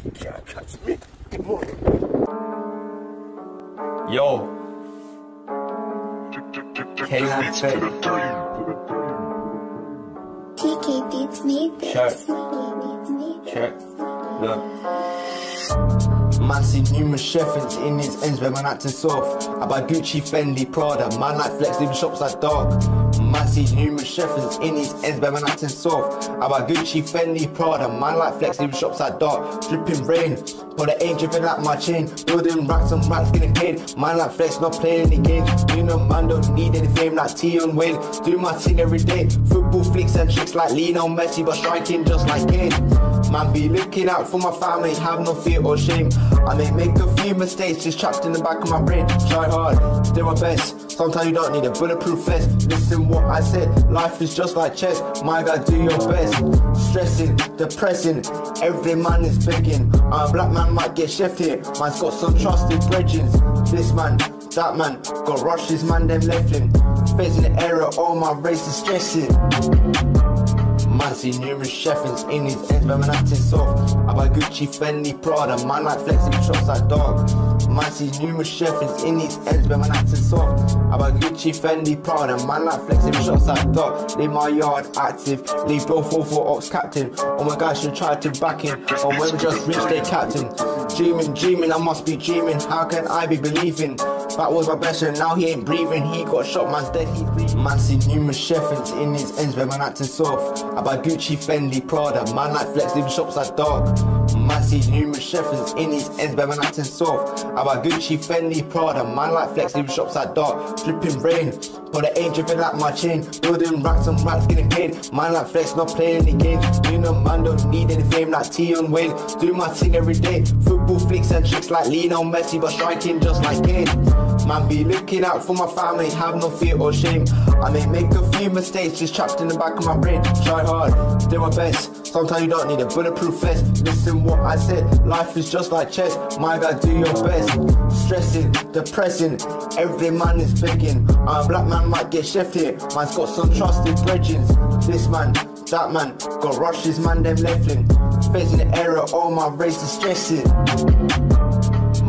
Can't catch me. Good morning. Yo. K9 Tech. TK Beats made this. Check. TK Beats made this. Check. Look. Man see numerous chefs in his ends where man acting soft. I buy Gucci, Fendi, Prada. Man like flex, leaving shops like dark. Man see numerous chefs in his ends where man acting soft. I buy Gucci, Fendi, Prada. Man like flex, leaving shops like dark. Dripping rain, but it ain't dripping like my chain. Building racks and racks getting paid. Man like flex, not playing any games. You know man don't need any fame like T and Wayne. Do my thing every day. Football flicks and tricks like Lionel Messi, but striking just like Kane. Man be looking out for my family, have no fear or shame. I may make a few mistakes, just trapped in the back of my brain. Try hard, do my best. Sometimes you don't need a bulletproof vest. Listen what I said, life is just like chess. My God, do your best. Stressing, depressing, every man is begging. A black man, might get chef here. Man's got some trusted bridges. This man, that man, got rushes, man, them left him. Facing the error, all my race is stressing. See numerous chefs in his ends, but man acting soft. I buy Gucci, Fendi, Prada, man like flexing shots like dog. See numerous chefs in his ends, but man acting soft. I buy Gucci, Fendi, Prada, man like flexing shots like dog. Leave my yard active, leave bro 4 4 ox captain. Oh my gosh, should try to back him. Or when we just reach their captain. Dreaming, dreaming, I must be dreaming. How can I be believing? That was my best friend, now he ain't breathing. He got shot, man's dead, he's breathing. Man see numerous chefs in his ends, but man acting soft. I buy Gucci, Fendi, Prada, man like flex, leaving shops like dark. Man see numerous chefs in his ends, but man acting soft. I buy Gucci, Fendi, Prada, man like flex, leaving shops like dark. Dripping rain, but it ain't dripping like my chain. Building racks and racks getting paid. Man like flex, not playing any games. You know, man don't need any fame like T and Wayne. Do my thing every day. Football flicks and tricks like Lionel Messi, but striking just like Kane. Man be looking out for my family, have no fear or shame. I may make a few mistakes, just trapped in the back of my brain. Try hard, do my best. Sometimes you don't need a bulletproof vest. Listen what I said, life is just like chess. My God, do your best. Stressing, depressing, every man is begging. A black man, might get chef here. Man's got some trusted bridges. This man, that man, got rushes, man, them left him. Facing the error, all my race is stressing.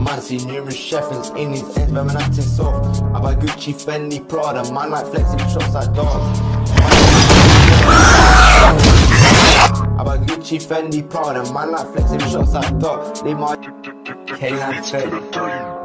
Man see numerous chefs in his ends, but man acting soft. I buy Gucci, Fendi, Prada, man like flexing shots like dogs. I buy Gucci, Fendi, Prada, man like flexing shots like dogs. Leave my K9 fake.